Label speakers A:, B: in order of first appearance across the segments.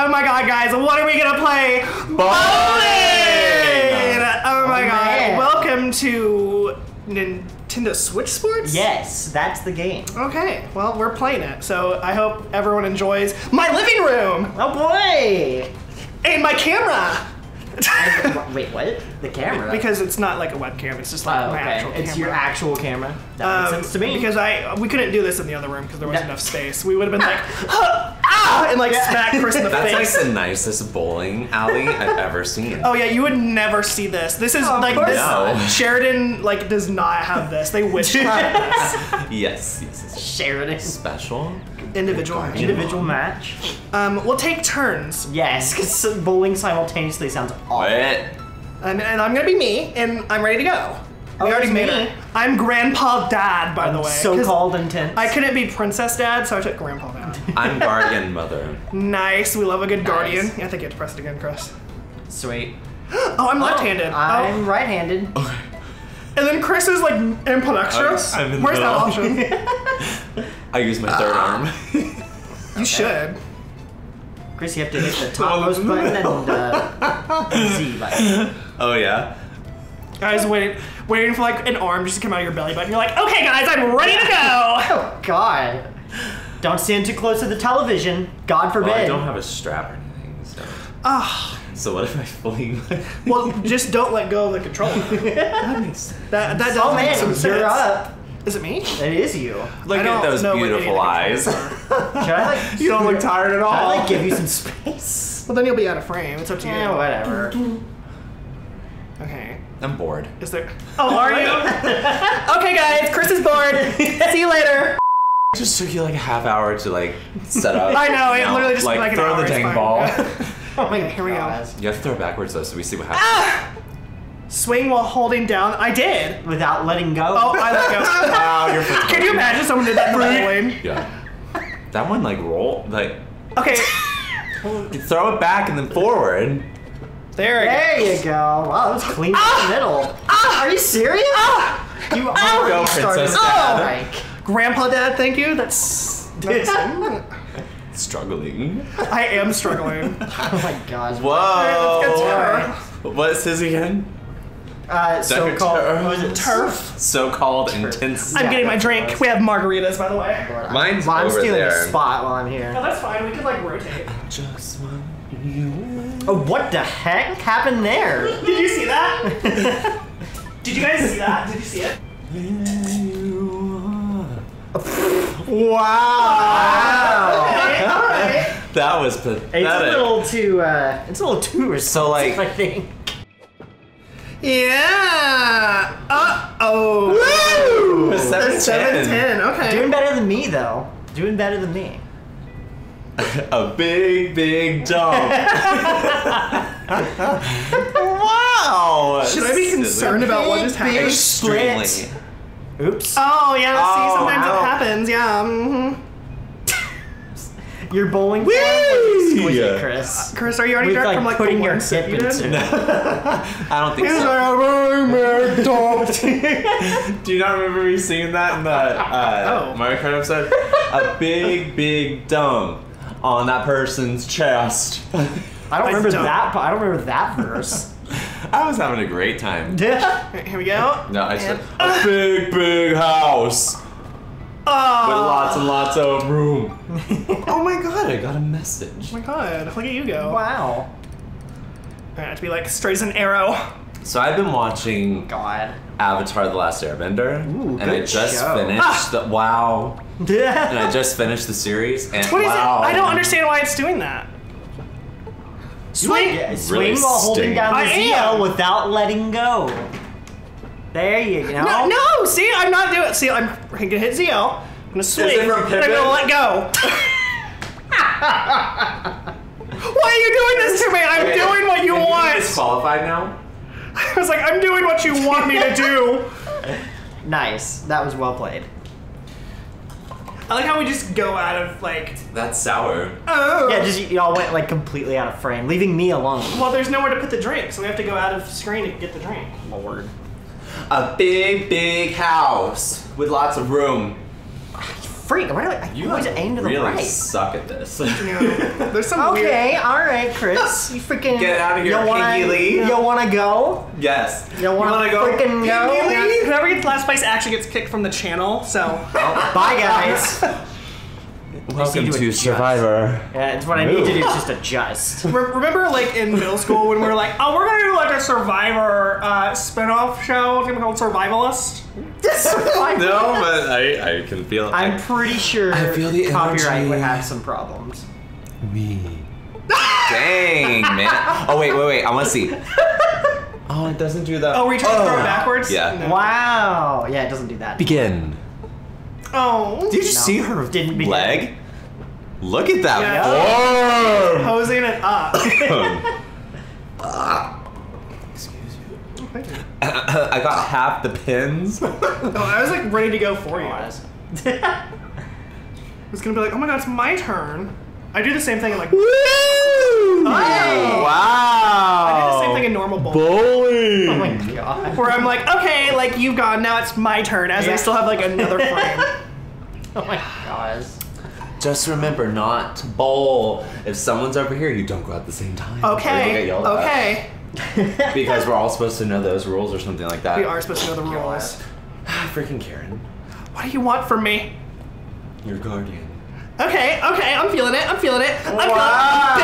A: Oh my god, guys, what are we gonna play? Bowling! Oh my
B: Oh,
A: god.
B: man.
A: Welcome to Nintendo Switch Sports?
B: Yes, that's the game.
A: Okay, well, we're playing it, so I hope everyone enjoys my living room
B: Oh boy!
A: and my camera.
B: Wait, what? The camera?
A: because it's not like a webcam, it's just like
B: oh,
A: my
B: okay.
A: actual
B: It's
A: camera.
B: your actual camera. That makes
A: Um,
B: sense to me.
A: Because I we couldn't do this in the other room because there wasn't
B: No.
A: enough space. We would have been like, ah, and like
B: Yeah.
A: smack Chris in the
C: That's like the nicest bowling alley I've ever seen.
A: Oh yeah, you would never see this. This is
B: Oh,
A: like this.
C: not.
A: Sheridan like does not have this. They wish to have
C: Yes, yes, it's
B: Sheridan.
C: special.
A: This individual.
B: Individual match?
A: Um, we'll take turns,
B: Yes, because bowling simultaneously sounds awful.
C: What?
A: and, and I'm gonna be me, and I'm ready to go.
B: Oh,
A: we already made it. I'm Grandpa Dad, by the way.
B: So-called intense.
A: I couldn't be Princess Dad, so I took Grandpa Dad.
C: I'm guardian mother.
A: nice. We love a good
B: Nice.
A: guardian. Yeah, I think you have to press it again, Chris.
B: Sweet.
A: Oh, I'm left-handed.
B: I'm
A: oh.
B: right-handed. Okay.
A: And then Chris is like ambidextrous.
C: I'm in the
A: Where's that
C: middle.
A: option?
C: I use my third arm.
A: You should.
B: Chris, you have to hit the topmost button and uh, Z button.
C: oh yeah.
A: Guys, was waiting, waiting for like an arm just to come out of your belly button. You're like, okay, guys, I'm ready to go.
B: Oh God! Don't stand too close to the television. God forbid.
C: Well, I don't have a strap or anything, so.
A: Ah,
C: So what if I fling?
A: well, just don't let go of the controller.
C: that makes sense.
A: That that does
B: oh
A: make
B: man,
A: some
B: you're
A: sense.
B: up.
A: Is it me?
B: It is you.
C: Look at those
A: know what any of
C: beautiful eyes.
A: controls
B: I like?
C: you don't look tired at
B: Should I
C: all.
B: like give you some space?
A: Well, then you'll be out of frame. It's up to you.
B: Yeah, whatever.
A: Okay.
C: I'm bored.
A: Is there? Oh, are you? okay, guys. Chris is bored. See you later.
C: It just took you like a half hour to like set up.
A: I know. It literally just
C: like
A: like an
C: throw
A: hour.
C: the dang ball.
B: Oh my
A: Wait, here we go.
C: You have to throw it backwards though, so we see what ah! happens.
A: Swing while holding down. I did.
B: Without letting go.
A: Oh, I let go.
C: Wow, you're
A: Can you imagine someone did that in the bowling?
C: Yeah. That one like roll like
A: Okay.
C: you throw it back and then forward.
A: There. it
B: There
A: goes.
B: you go. Wow, that was clean in the ah! middle. Ah! Are you serious? Ah! You
C: Go,
B: already started
C: Princess
B: that
C: Dad.
B: strike.
A: Grandpa Dad, thank you. That's. that's
C: Struggling.
A: I am struggling.
B: Oh my god.
C: Whoa.
A: Let's get turf.
C: What's his again?
B: Uh, so called.
C: turf.
B: What was it?
A: Turf.
C: So-called intense.
A: I'm
B: Yeah,
A: getting my drink.
B: gross.
A: We have margaritas, by the way.
C: Mine's
B: Well, I'm
C: over
B: stealing
C: there.
B: a spot while I'm
A: Oh,
B: here.
A: that's fine. We could like rotate.
C: Just want you.
B: Oh, what the heck happened there?
A: Did you see that? Did you guys see that? Did you see it?
B: Wow.
A: Okay, all right.
C: That was pathetic.
B: It's a little too. Uh, it's a little too responsive.
C: So, like-
B: I think.
A: Yeah. Uh oh.
C: Woo! Seven,
A: seven
C: ten.
A: ten. Okay.
B: Doing better than me though. Doing better than me.
C: A big, big jump. wow.
A: Should I be concerned about what just
B: Big, big
A: happened?
C: Extremely.
B: Oops.
A: Oh yeah. see,
C: Oh,
A: sometimes
C: ow.
A: it happens. Yeah. hmm
B: Your bowling
C: Whee!
B: form was exquisite, Chris.
A: Chris, are you already
B: With
A: drunk
B: like
A: from like
B: putting your
A: one sip
B: hip
A: you
B: into
A: did?
B: it.
C: I don't think
A: He's
C: so.
A: like, "I'm
C: Do you not remember me singing that in the uh,
A: Oh.
C: Mario Kart episode? A big, big dump on that person's chest.
B: I don't remember
A: don't.
B: that. I don't remember that verse.
C: I was having a great time.
B: Yeah.
A: Here we go.
C: No, I said a big, big house with
A: Oh.
C: lots and lots of room. oh my god, I got a message.
A: Oh my god, look at you go.
B: Wow.
A: I have to be like straight as an arrow.
C: So I've been watching
B: God.
C: Avatar: The Last Airbender,
B: Ooh,
C: and I just
B: show.
C: finished
A: Ah.
C: the wow, and I just finished the series, and
A: What is
C: wow,
A: it? I don't understand why it's doing that. Swing.
B: Yeah, swing
C: Really
B: while holding
C: sting.
B: down the
A: I
B: ZL
A: am.
B: without letting go. There you go.
A: No, no, see, I'm not doing. It. See, I'm gonna hit ZL. I'm gonna swing.
C: it
A: and I'm gonna let go. Why are you doing this to me? I'm
C: Okay,
A: doing what you
C: can be
A: want.
C: disqualified now.
A: I was like, I'm doing what you want me to do.
B: Nice. That was well played.
A: I like how we just go out of like,
C: That's sour.
A: oh.
B: Yeah, just y'all went like completely out of frame, leaving me alone.
A: Well, there's nowhere to put the drink, so we have to go out of screen to get the drink.
B: Lord.
C: A big, big house with lots of room.
B: freak. Why do I, I
C: You
B: always aim to the
C: really
B: right?
C: suck at this.
A: Yeah. There's some
B: Okay,
A: weird.
B: all right, Chris. You freaking
C: Get out of here,
B: You wanna,
C: Pinky Lee.
B: You wanna go?
C: yes.
B: You wanna,
C: wanna go?
B: freaking go?
C: Pinky Lee?
A: whoever gets last place actually gets kicked from the channel. So oh,
B: Bye, guys.
C: Welcome
B: to
C: to. Survivor.
B: Yeah, it's what I need to do is just adjust.
A: Re- remember, like in middle school when we were like, "Oh, we're gonna do like a Survivor uh, spin-off show. It's gonna be called Survivalist."
C: No, but I, I can feel it.
B: I'm pretty sure
C: I feel the
B: copyright
C: energy.
B: would have some problems.
C: Me. Dang, man. Oh, wait, wait, wait. I want to see. Oh, it doesn't do that.
A: Oh, were you trying to throw it backwards?
C: Yeah.
A: No.
B: Wow. Yeah, it doesn't do that.
C: Begin.
A: Oh.
C: Did you
B: No.
C: see her
B: Didn't begin.
C: leg? Look at that
A: Yeah.
C: form.
A: Posing it up. Excuse you.
C: I got half the pins.
A: Oh, I was like ready to go for you. I was gonna be like, "Oh my god, it's my turn." I do the same thing in like.
C: Woo!
A: Oh.
C: Wow.
A: I do the same thing in normal bowling.
C: Bowling.
B: oh my god.
A: Where I'm like, okay, like you've gone, now it's my turn, as I still have like another frame.
B: Oh my gosh.
C: Just remember not to bowl. If someone's over here, you don't go at the same time. or you'll get
A: Okay, okay.
C: Because we're all supposed to know those rules or something like that.
A: We are supposed to know the oh rules.
C: Freaking Karen.
A: What do you want from me?
C: Your guardian.
A: Okay, okay, I'm feeling it, I'm feeling it. I'm
C: Wow.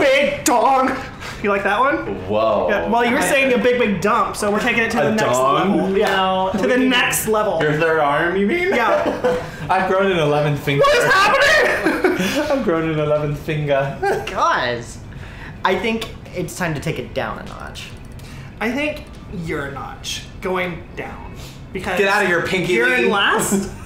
A: feeling it. Big, big dong. You like that one?
C: Whoa.
A: Yeah, well, you were saying a big, big dump, so we're taking it to
C: A
A: the next
C: dong?
A: level. Yeah, to the next level.
C: Your third arm, you mean?
A: Yeah.
C: I've grown an 11th finger.
A: What is happening?
C: I've grown an 11th finger.
B: Guys. I think it's time to take it down a notch.
A: I think you're a notch going down because
C: Get out of your Pinky
A: You're
C: Lee.
A: in last.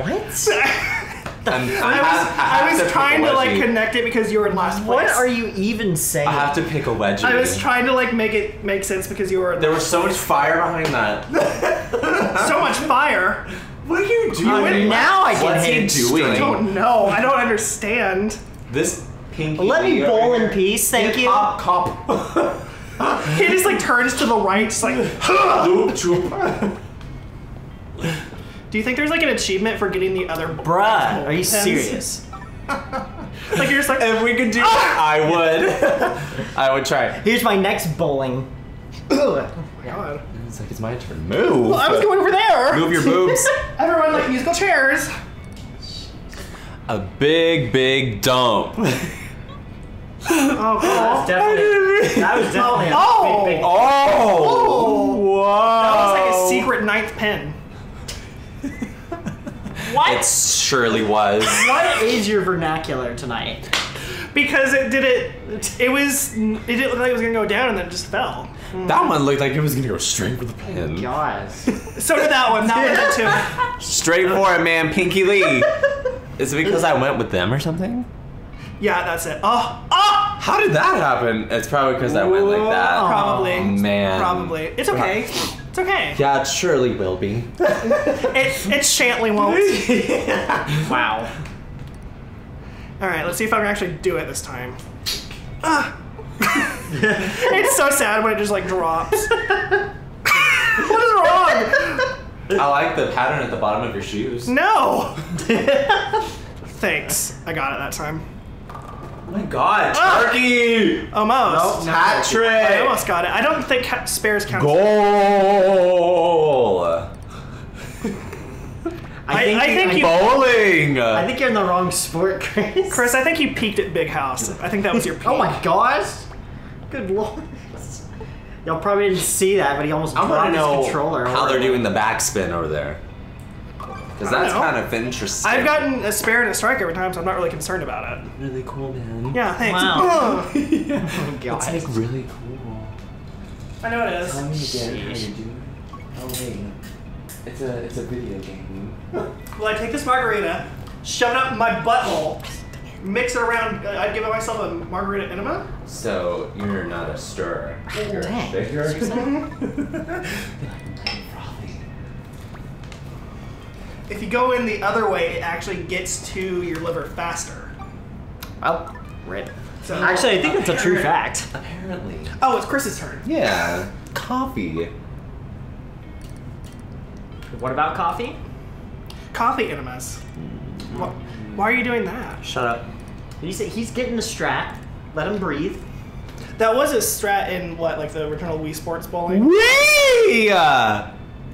B: What?
C: I'm,
A: I was, I was trying to like connect it because you were in last place.
B: What are you even saying?
C: I have to pick a wedgie.
A: I was trying to like make it make sense because you were in
C: There was so much fire behind that.
A: so much fire.
C: What are you doing?
A: You went
B: now I can
C: What's
B: hit
C: he
B: it
C: doing?
A: I don't know. I don't understand.
C: This pinky.
B: Let me bowl
C: over
B: in peace, thank you.
C: Cop, cop.
A: He just like turns to the right, just like.
C: Loop, choop.
A: Do you think there's like an achievement for getting the other
B: Bruh, are you
A: pens?
B: serious?
A: Like you're just like.
C: If we could do I would. I would try.
B: Here's my next bowling. oh my
A: God.
C: It's like it's my turn. Move.
A: Well, I was going over there.
C: Move your boobs.
A: Everyone like musical chairs.
C: a big, big dump.
A: Oh, God.
B: Definitely. That was definitely a
A: Oh.
B: big, big.
C: Oh. Whoa.
A: That was like a secret ninth pin.
B: What?
C: It surely was.
B: what is your vernacular tonight?
A: Because it did it. It was. It didn't look like it was gonna go down, and then it just fell. Hmm.
C: That one looked like it was gonna go straight for the oh pin.
B: Guys.
A: So did that one. That one did too.
C: Straight for it, man, Pinky Lee. Is it because I went with them or something?
A: Yeah, that's it. Oh, oh,
C: How did that happen? It's probably because I went like that.
A: probably.
C: Oh, man.
A: Probably. It's okay. It's okay.
C: Yeah, it surely will be.
A: It it shantley won't.
B: Wow.
A: All right, let's see if I can actually do it this time. Ah. it's so sad when it just like drops. what is wrong?
C: I like the pattern at the bottom of your shoes.
A: No. Thanks. I got it that time.
C: Oh my god,
A: Ah.
C: Turkey!
A: Almost.
C: Hat
A: I almost got it. I don't think spares count.
C: Goal!
A: I- I think you-
C: Bowling!
B: I think you're in the wrong sport, Chris.
A: Chris, I think you peaked at Big House. I think that was your peak.
B: Oh my gosh. Good lord. Y'all probably didn't see that, but he almost
C: I want
B: dropped
C: to know
B: his controller.
C: how they're doing the backspin over there. Because that's
A: know.
C: kind of interesting.
A: I've gotten a spare and a strike every time, so I'm not really concerned about it.
C: really cool, man.
A: Yeah, thanks.
B: Wow.
A: Ugh.
B: Oh,
C: It's
B: God.
C: like really cool.
A: I know it
C: Tell me
A: is.
C: again how you do it. Oh wait, it's a it's a video game.
A: Well, I take this margarita, shove it up my butthole, mix it around. uh, I'd give myself a margarita enema.
C: So you're not a stirrer. You're
B: Dang.
C: a shaker.
A: If you go in the other way, it actually gets to your liver faster.
B: Well, rip.
A: So
B: Actually, I think it's a true fact.
C: Apparently.
A: Oh, it's Chris's turn.
C: Yeah. Coffee.
B: What about coffee?
A: coffee enemas. Wh- mm. Why are you doing that?
B: Shut up. He said he's getting the strat. Let him breathe.
A: That was a strat in what, like the original Wii Sports Bowling?
C: Wee!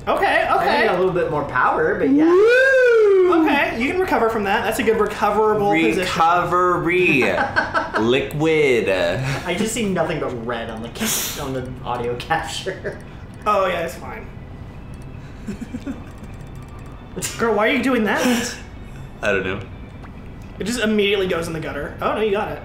A: Okay,
B: I need a little bit more power, but yeah.
A: Okay, you can recover from that. That's a good recoverable position.
C: Recovery. Liquid.
B: I just see nothing but red on the ca- on the audio capture.
A: Oh yeah, it's fine. Girl, why are you doing that?
C: I don't know.
A: It just immediately goes in the gutter. Oh no, you got it.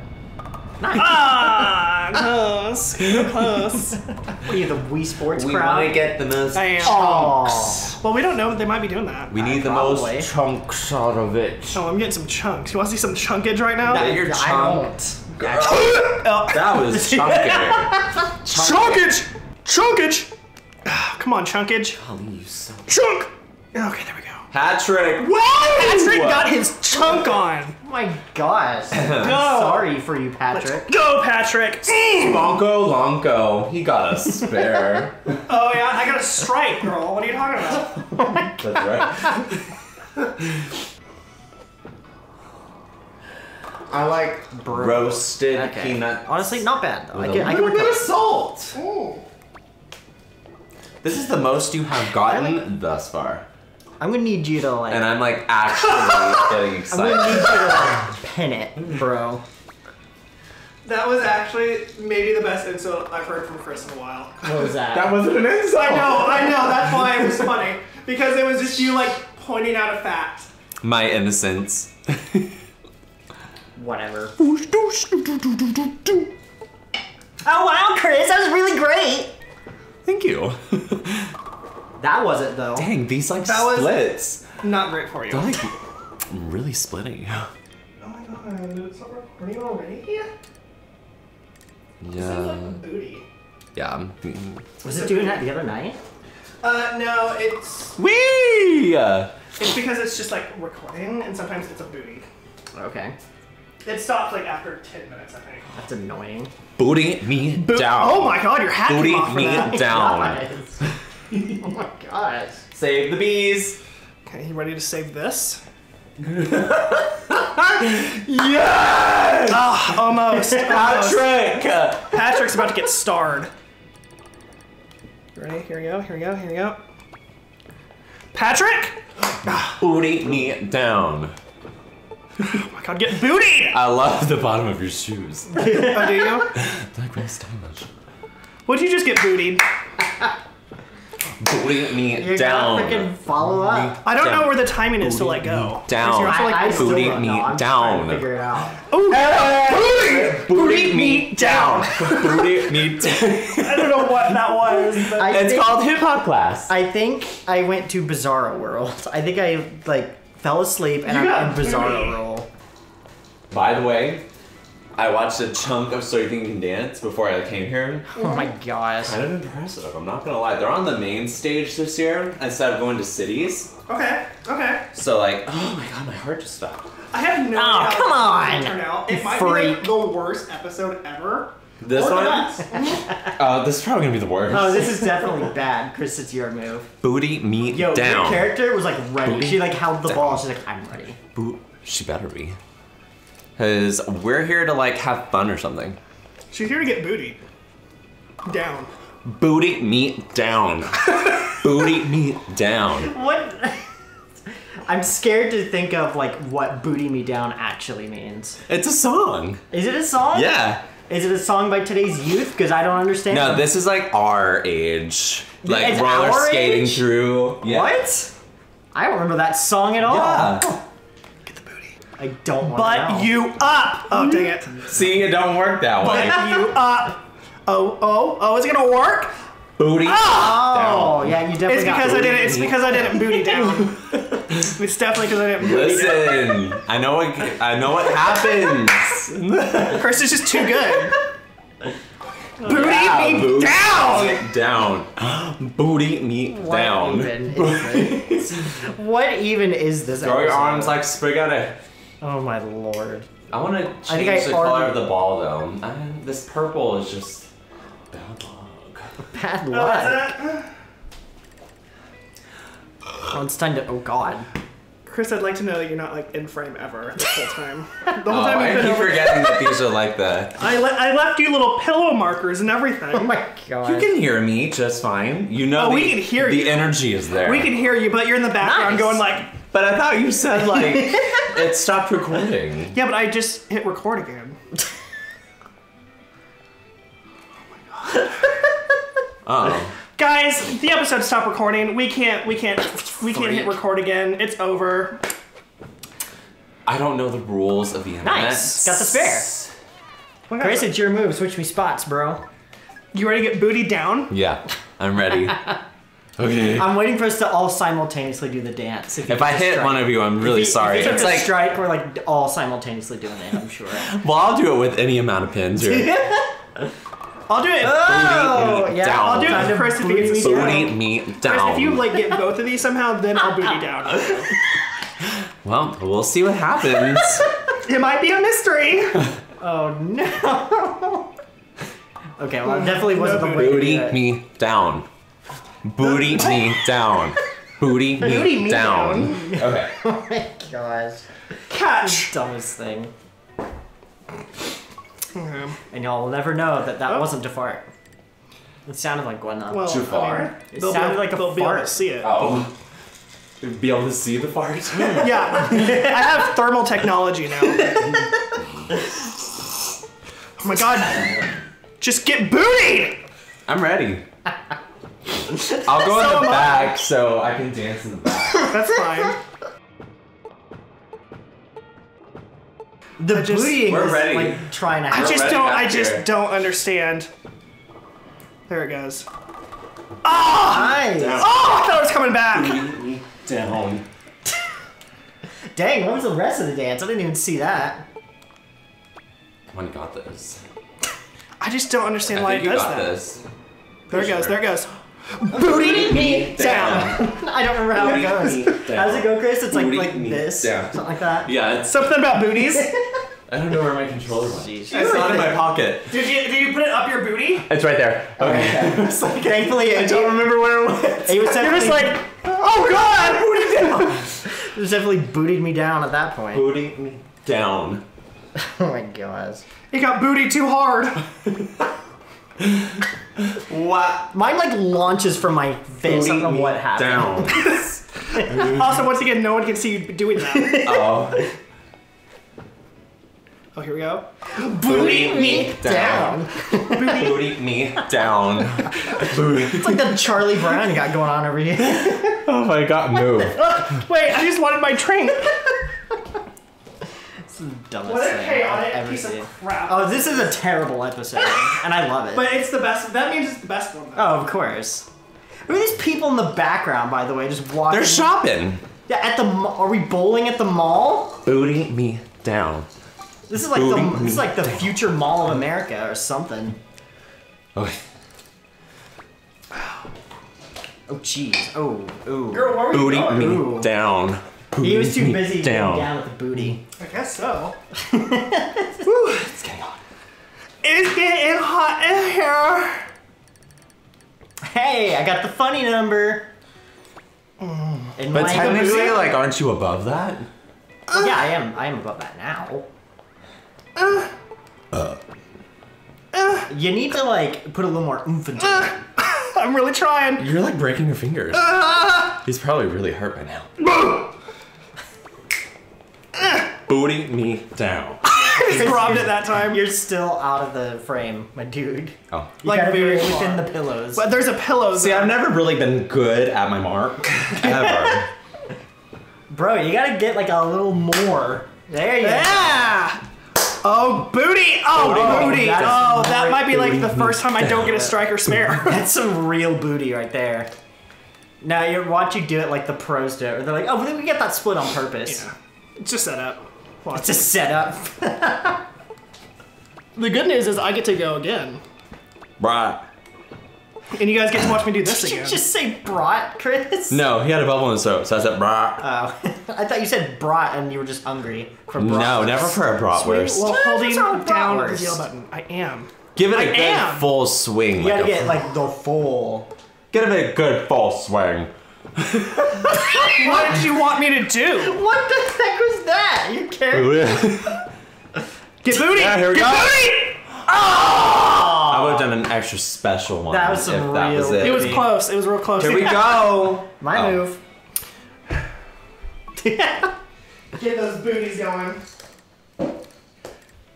B: Nice.
A: Ah, close, close.
B: What are you, the Wii Sports
C: We
B: crowd?
C: want to get the most
A: I am.
B: Aw.
A: Well, we don't know. They might be doing that.
C: We need the
B: Probably.
C: most chunks out of it.
A: Oh, I'm getting some chunks. You want to see some chunkage right now?
C: That- your
B: I
C: chunk.
B: don't.
A: Oh,
C: That was chunky.
A: chunkage, chunkage. Ah, Come on, chunkage.
C: Golly, you so-
A: Chunk. Okay, there we go. Hat trick.
C: Patrick.
A: Patrick got his chunk on.
B: Oh my gosh.
A: Go.
B: Sorry for you, Patrick.
A: Go, Patrick.
C: Bonko Lonko. He got a spare.
A: Oh yeah, I got a strike, girl. What are you talking about?
C: Oh That's right. I like
B: Bro.
C: roasted
B: Okay.
C: peanut.
B: Honestly, not bad though. I
C: with
B: can,
C: a
B: I can
C: little bit of salt.
A: Ooh.
C: This is the most you have gotten thus far,
B: I'm gonna need you to like.
C: and I'm like actually getting excited.
B: I'm gonna need you to like pin it, bro.
A: That was actually maybe the best insult I've heard from Chris in a while.
B: What was that?
C: That wasn't an insult.
A: I know, I know. That's why it was funny because it was just you like pointing out a fact.
C: My innocence.
B: Whatever. Oh wow, Chris, that was really great.
C: Thank you.
B: That was it though.
C: Dang, these like
A: That was-
C: splits.
A: Not great for you.
C: They're like really splitting.
A: Oh my god, it's not recording already? Seems
C: Yeah.
A: like booty.
C: Yeah.
B: Was it doing that the other night?
A: Uh, no, it's
C: Wee!
A: it's because it's just like recording, and sometimes it's a booty.
B: Okay,
A: It stopped like after ten minutes, I think.
B: that's annoying.
C: Booty me down.
A: Oh my god, your hat
C: Booty
A: came off for
C: me
A: that.
C: down.
B: Guys. oh my gosh.
C: Save the bees.
A: Okay, you ready to save this?
C: Yes!
A: Ah, almost. almost.
C: Patrick!
A: Patrick's about to get starred. You ready? Here we go. Here we go. Here we go. Patrick!
C: Booty me down.
A: Oh my god, get bootied!
C: I love the bottom of your shoes.
A: Oh, do you?
C: like very stylish.
A: Would you just get bootied?
C: Booty me
B: You
C: down.
B: gotta freaking follow up.
A: I don't
C: Down.
A: know where the timing is to let go.
C: Down.
A: You have to,
B: I,
A: like,
B: I still
C: booty
B: don't
C: me
B: know. I'm
C: down.
B: trying to figure it out.
A: Ooh,
C: Booty me down. Booty me down.
A: I don't know what that was. But
C: It's
B: think,
C: called hip hop class.
B: I think I went to Bizarro World. I think I like fell asleep and
A: You
B: I'm in Bizarro. World.
C: By the way, I watched a chunk of So You Think You Can Dance before I came here.
B: Oh my gosh.
C: Kind of impressive, I'm not gonna lie. They're on the main stage this year instead of going to cities.
A: okay, okay.
C: So like, oh my god, my heart just stopped.
A: I have no
B: Oh,
A: idea how
B: come
A: this
B: on,
A: will turn out.
B: you
A: It might be like the worst episode ever.
C: This
A: or the
C: one?
A: best.
C: Uh, this is probably gonna be the worst.
B: Oh, this is definitely bad. Chris, it's your move.
C: Booty me
B: Yo, your character was like ready.
C: Booty
B: She like held the
C: down.
B: ball. She's like, I'm ready.
C: Boo- she better be. Cause we're here to like have fun or something.
A: She's here to get bootied. Down.
C: Booty me down. Booty me down.
B: What? I'm scared to think of like what "booty me down" actually means.
C: It's a song.
B: Is it a song?
C: Yeah.
B: Is it a song by today's youth? Because I don't understand.
C: No, this is like our age. Like
B: It's
C: roller
B: our
C: skating
B: age?
C: through. Yeah.
B: What? I don't remember that song at all.
C: Yeah. Oh.
A: Get the booty.
B: I don't want
A: But
B: to know.
A: you up. Oh dang it.
C: See, it don't work that way.
A: But you up. Oh oh oh. Is it gonna work?
C: Booty. Ah!
B: Oh, yeah, you definitely
A: It's
B: got
A: because I didn't. It's because I didn't booty down. it's definitely because I didn't booty down.
C: Listen, I know what I know what happens.
A: Chris is just too good. Booty
C: Yeah,
A: me
C: booty
A: down.
C: Down. Booty me
B: What
C: down.
B: even is this? what even is this?
C: Throw your arms like spaghetti.
B: Oh my lord.
C: I want to change I
B: think I
C: the color of the ball though. I, this purple is just bad luck.
B: Bad luck.
A: that's.
B: Oh, it's time to. Oh god.
A: Chris, I'd like to know that you're not like in frame ever this whole time. The whole
C: Oh,
A: time
C: I keep
A: over.
C: forgetting that these are like the.
A: I, le- I left you little pillow markers and everything.
B: Oh my god.
C: You can hear me just fine. You know
A: Oh,
C: the,
A: we can hear
C: the
A: you.
C: energy is there.
A: we can hear you, but you're in the background
B: Nice.
A: going like,
C: But I thought you said like it stopped recording.
A: yeah, but I just hit record again.
C: Oh. My god. Oh.
A: Guys, the episode stopped recording. We can't, we can't, we can't hit record again. It's over.
C: I don't know the rules of the internet.
B: Nice. Got the spare.
A: Whatever.
B: Chris, it's your move. Switch me spots, bro.
A: You ready to get booty down?
C: Yeah, I'm ready. okay.
B: I'm waiting for us to all simultaneously do the dance. you
C: If I hit
B: strike.
C: one of you, I'm really
B: If you-
C: sorry.
B: If you
C: It's like,
B: strike, we're like all simultaneously doing it. I'm sure.
C: well, I'll do it with any amount of pins.
A: I'll do it.
B: Oh,
C: Booty
B: yeah.
C: down.
A: I'll do it
B: to
A: if if
B: me down.
C: Booty me down.
A: if you like get both of these somehow, then I'll booty down.
C: well, we'll see what happens.
A: It might be a mystery.
B: Oh no. okay, well, it definitely wasn't the way
C: Booty me down. Booty me down. Booty me,
A: Booty me
C: down. Okay.
B: Oh my gosh.
A: Catch.
B: Dumbest thing.
A: Okay.
B: And y'all will never know that that
A: Oh.
B: wasn't a fart. It sounded like one.
A: Well,
C: Too
A: I
C: far?
A: mean,
B: It sounded
A: be,
B: like a
A: they'll be able to
B: fart.
A: see it.
C: Oh. Be able to see the fart?
A: Yeah, I have thermal technology now. Oh my god! Just get bootied!
C: I'm ready. I'll go
A: So
C: in the
A: am I.
C: back so I can dance in the back.
A: That's fine.
B: The
A: I just-
B: bootying
C: We're
B: is
C: ready.
B: like trying to
A: I just don't.
C: back
A: I just
C: here.
A: don't understand. There it goes. Ah!
B: Nice.
C: Down.
A: Oh, I thought it was coming back.
C: Booty me down.
B: Dang, what was the rest of the dance? I didn't even see that.
C: Come on, you got this.
A: I just don't understand
C: I
A: why
C: think
A: it
C: you
A: does
C: got
A: that.
C: this.
A: There it goes.
C: Sure.
A: There it goes. Booty me down.
B: I don't remember how it
C: Booty
B: goes.
C: me
B: How does it go, Chris? It's like
C: Booty
B: like
C: me
B: this,
C: down.
B: something like that.
C: Yeah, it's.
A: Something about booties.
C: I don't know where my controller went.
B: Jeez.
C: It's not in my pocket.
A: Did you did you put it up your booty?
C: It's right there. Okay.
B: Thankfully,
C: I don't remember where it went.
B: it was
A: You're
B: definitely
A: just like, oh god, booty down.
B: it was definitely bootied me down at that point.
C: Booty me down.
B: Oh my gosh.
A: It got booty too hard.
C: What?
B: Mine like launches from my face. I don't know what happened.
C: Down.
A: Also, once again, no one can see you doing that.
C: oh.
A: Oh, here we go.
C: Booty me
B: Down.
C: Booty me down.
B: It's like the Charlie Brown you got going on over here.
C: Oh my god, move.
A: Wait, I just wanted my drink.
B: It's the dumbest
A: What a
B: thing I've
A: chaotic
B: ever
A: piece
B: seen.
A: of crap.
B: Oh, this is a terrible episode, and I love it.
A: But it's the best. That means it's the best one. Though.
B: oh, of course. Who are these people in the background, by the way, just walking?
C: They're shopping.
B: Yeah, at the. Are we bowling at the mall?
C: Booty me down.
B: This is like
C: Booty
B: the. This is like the future Mall of America or something.
C: Okay.
B: Oh, jeez. Oh, ooh.
A: Girl, where were you
C: Booty
A: going?
C: me
B: Ooh.
C: down.
B: He was too busy
C: down.
B: down. down with the booty.
A: I guess so.
C: It's getting hot.
A: It's getting hot in here.
B: Hey, I got the funny number.
A: Mm.
C: But technically, like, aren't you above that?
B: Well, yeah, I am. I am above that now. you need to like put a little more oomph into it.
A: I'm really trying.
C: You're like breaking your fingers. He's probably really hurt by now. Booty me down.
A: Just robbed it that time.
B: You're still out of the frame, my dude.
C: Oh.
B: You
A: Like very
B: within the pillows.
A: But there's a pillow.
C: See,
A: there.
C: I've never really been good at my mark. Ever.
B: Bro, you gotta get like a little more. There you go.
A: Yeah. Oh, booty! Oh,
B: Booty.
A: booty!
B: That's
A: Oh, that might be like the first time I don't get a strike or spare.
B: That's some real booty right there. Now you watch you do it like the pros do it. Where they're like, oh, we get that split on purpose.
A: yeah. It's just set up. Watch
B: It's a setup.
A: The good news is I get to go again,
C: Right.
A: and you guys get to watch me do this
B: Did you
A: again.
B: just say brat, Chris?
C: No, he had a bubble in his throat, so I said, brah.
B: Oh, I thought you said brat and you were just hungry for brat.
C: No, never for a bratwurst.
A: Well, holding
B: What's wrong with
A: down
B: bratwurst?
A: the yellow button. I am.
C: Give it a
A: I
C: good
A: am.
C: full swing.
B: You gotta
C: a
B: get
C: f-
B: like the full.
C: Give it a good full swing.
A: What did you want me to do?
B: What the heck was that? Your character.
A: Oh, get booty!
C: Yeah, here we
A: Get
C: go.
A: booty! Oh! Ah!
C: I would have done an extra special one.
B: That was some
C: if that was
B: real-
C: it.
A: It was close. It was real close.
C: Here we go.
B: My
C: Oh.
B: move.
A: Get those booties going.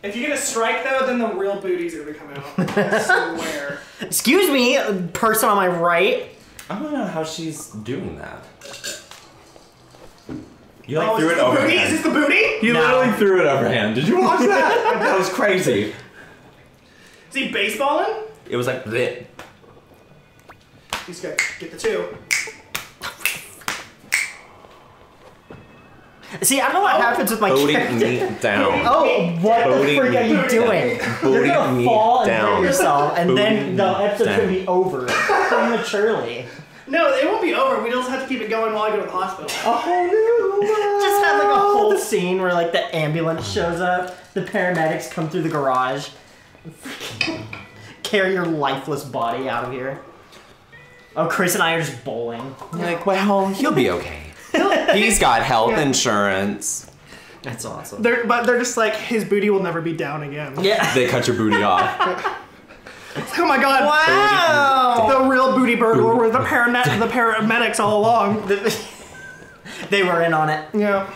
A: If you get a strike though, then the real booties are gonna come out. I swear.
B: Excuse me, person on my right.
C: I don't know how she's doing that. You like
A: Oh,
C: threw it
A: this the booty? Is
C: overhand.
A: this the booty?
C: You
B: No.
C: literally threw it overhand. Did you watch that? that was crazy.
A: Is he baseballing?
C: It was like bleh.
A: He's gonna get the two.
B: See, I don't know what
A: Oh.
B: happens with my
C: Booty
B: character.
C: me down.
B: Oh, what
C: Booty
B: the frick are you doing?
C: down.
B: You're gonna
C: me
B: fall and
C: down.
B: hurt yourself, and then
C: Booty
B: the
C: me
B: episode's gonna be over prematurely.
A: No, it won't be over. We just have to keep it going while I go to the hospital.
B: Oh, no! Just have like a whole scene where like the ambulance shows up, the paramedics come through the garage, carry your lifeless body out of here. Oh, Chris and I are just bowling.
C: You're like, well, he'll be okay. He's got health insurance.
B: That's awesome.
A: They're, but they're just like his booty will never be down again.
B: Yeah.
C: They cut your booty off.
A: Oh my god!
B: Wow.
A: The real booty burglar were the paramed- the paramedics all along.
B: they were in on it.
A: Yeah.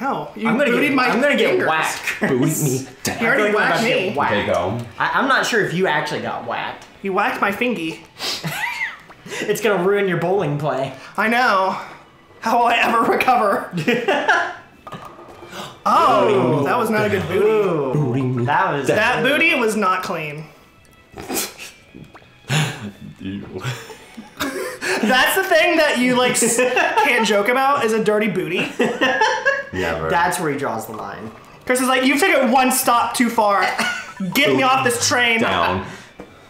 A: No, you
B: I'm gonna
A: bootied
B: get.
A: my
B: I'm gonna get whacked.
C: Booty me
A: He
C: down.
A: already whacked me.
B: whacked.
C: Okay, go.
B: I, I'm not sure if you actually got whacked.
A: You whacked my fingy.
B: It's gonna ruin your bowling play.
A: I know. How will I ever recover? oh, that was not a good booty.
B: Ooh, that was
A: That booty was not clean. That's the thing that you like can't joke about is a dirty booty.
C: Never.
B: That's where he draws the line.
A: Chris is like, you've taken one stop too far. Get me off this train.
C: down.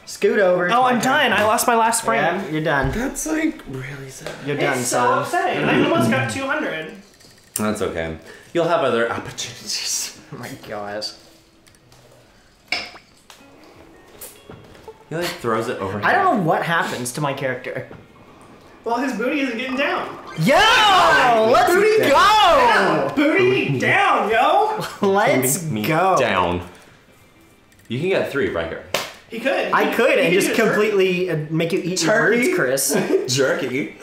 B: Scoot over.
A: Oh, I'm done. I lost my last frame.
B: Yeah, you're done.
C: That's like really sad.
B: You're done,
A: It's so
B: son.
A: upsetting. I almost got 200.
C: That's okay. You'll have other opportunities.
B: Oh my gosh.
C: He like throws it over.
B: I don't know what happens to my character.
A: Well, his booty isn't getting down.
B: Yo! Let's
A: Booty
B: go!
A: Booty down, yo.
B: Let's
C: me
B: go.
C: down. You can get three right here.
A: He could.
B: I
A: He-
B: could and
A: do
B: just completely uh, make you eat
A: Turkey?
B: your words, Chris.
C: Jerky.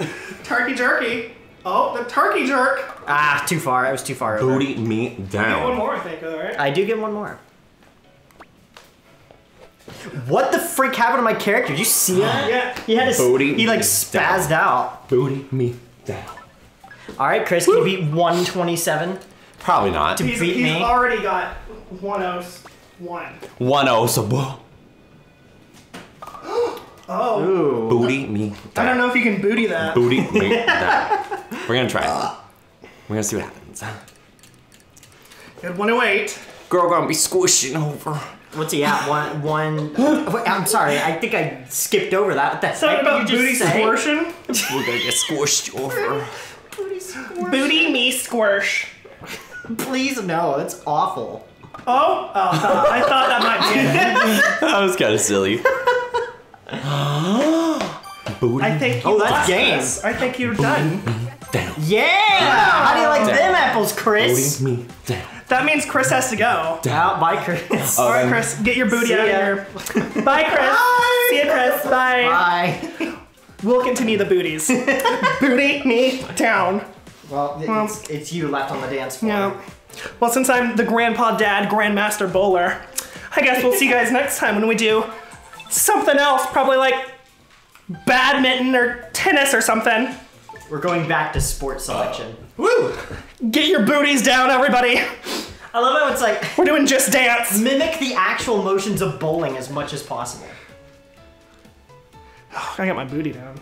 A: turkey jerky. Oh, the turkey jerk.
B: ah, too far. I was too far over.
C: Booty me
A: Get one more, I think, though, right?
B: I do get one more. What the freak happened to my character? Did you see that?
A: Yeah.
B: He had his
C: Booty
B: he like
C: down.
B: spazzed out.
C: Booty me down.
B: All right, Chris, can you beat 127?
C: Probably not.
B: To
A: He's,
B: beat
A: he's
B: me?
A: already got 101.
C: One oh so whoa.
A: Oh.
B: Ooh.
C: Booty me down.
A: I don't know if you can booty that.
C: Booty me down. We're gonna try it. Uh. We're gonna see what happens.
A: You had 108.
C: Girl gonna be squishing over.
B: What's he at? One, one. Wait, I'm sorry. I think I skipped over that. What the
A: Something
B: heck
A: about
B: you
A: booty
B: just say?
C: We're gonna get squished over.
A: Booty squish. Booty me squish.
B: Please no. It's awful.
A: Oh, oh, I thought that might be.
C: That was kind of silly. Booty
A: I think oh, you
B: Oh, that's
A: lost
B: game.
A: this. I think you're done.
C: down.
B: Yeah. How do you like
C: Down.
B: them apples, Chris?
C: Booty me down.
A: That means Chris has to go.
B: Out, bye, Chris.
C: Oh,
A: All right, Chris, get your booty
B: See
A: out
B: ya.
A: of here. Bye, Chris. Bye. See you, Chris. Bye.
B: Bye.
A: We'll continue the booties. Booty me down.
B: Well, it's, it's you left on the dance floor.
A: Yeah. Well, since I'm the grandpa dad grandmaster bowler, I guess we'll see you guys next time when we do something else, probably like badminton or tennis or something.
B: We're going back to sports selection.
A: Woo! Get your booties down, everybody.
B: I love how it's like
A: We're doing just dance.
B: mimic the actual motions of bowling as much as possible.
A: Oh, I got my booty down.